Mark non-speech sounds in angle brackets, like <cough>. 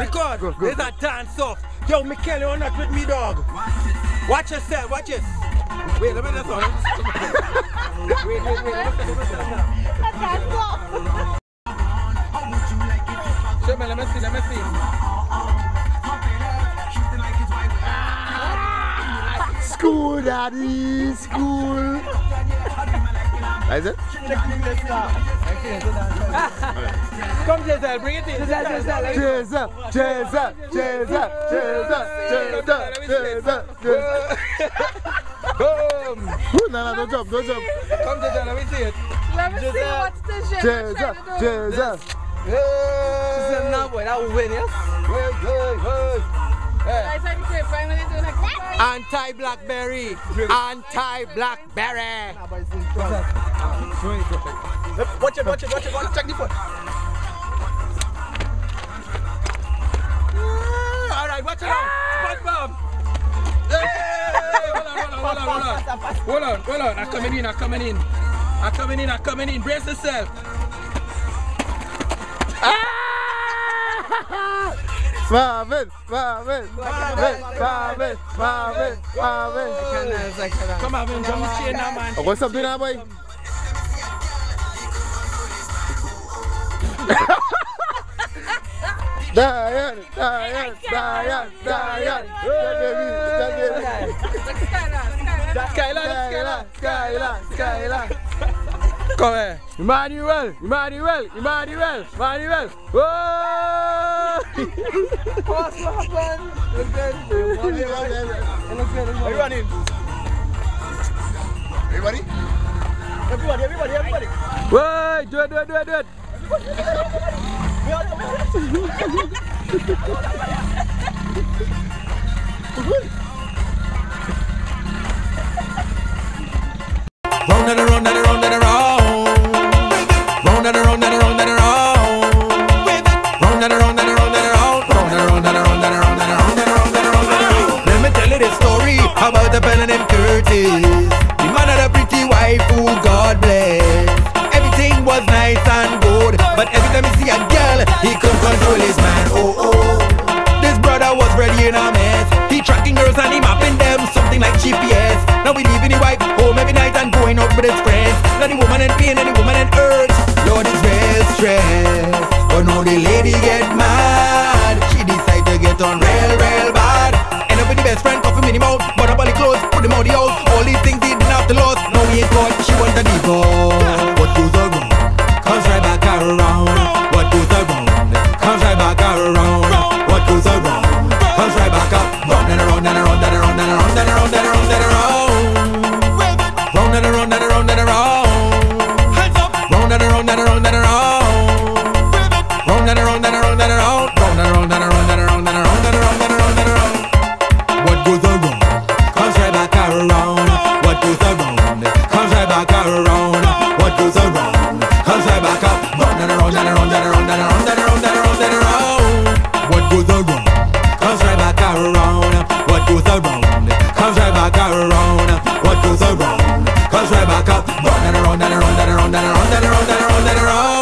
Record. Go, go. There's a dance off. Yo, Mckell, you're not with me, dog. Watch yourself. Watch this. Wait, let me just on. <laughs> wait, wait, wait. Let me let me. Show me. Let me see. Let me see. School, daddy, school. Is it? Come, Giselle. Bring it in. Giselle, Giselle. Jesus, Jesus, Jesus, Jesus. Boom. Ooh, No, no, don't jump, don't jump. Come, Giselle. Let me see it. Let me see what's the shit Jesus, you're trying to do. Jesus. Giselle, now, boy. That will win, yes? Hey, hey, hey. Hey. I said you finally doing a good Anti blackberry. Anti blackberry. Watch it, watch it, watch it, watch it. Check the foot. Ah, all right, watch it out. SpongeBob. Hey, hold on, hold on, hold on, hold on. Hold on, hold on. I'm coming in, I'm coming in. I'm coming in, I'm coming in. Brace yourself. Ah! <laughs> Marvin, Marvin, Marvin, Marvin, Marvin, Marvin. Come on, man. Jump chain now, man. What's up, now, boy? Dayan, Dayan, Dayan, Dayan. Skyla, Skyla, Skyla, Skyla. Kom her. Emmanuel, Emmanuel, Emmanuel, Emmanuel. Dayan, Dayan, Everybody? Everybody, everybody, Dayan, Dayan, do it, do it, do it, do it. Round and around and around and around. Round and around and around and around. Round and around and around and around. Round and around and around and around. Let me tell you this story about the fella named Curtis. Now we leaving the wife home every night and going out with his friends. Now the woman in pain and the woman in hurt. Lord is real stress. But now the lady get mad. She decide to get on real, real bad. End up with the best friend, coffee mini mouth, but up all the clothes, put him out the house. All these things he didn't have to lose. Now he ain't caught, she want a divorce. What goes around comes right back around. What goes around comes right back around. What goes around comes right back around. What goes around comes right back up. Round and around and around and around and around and around and around and around.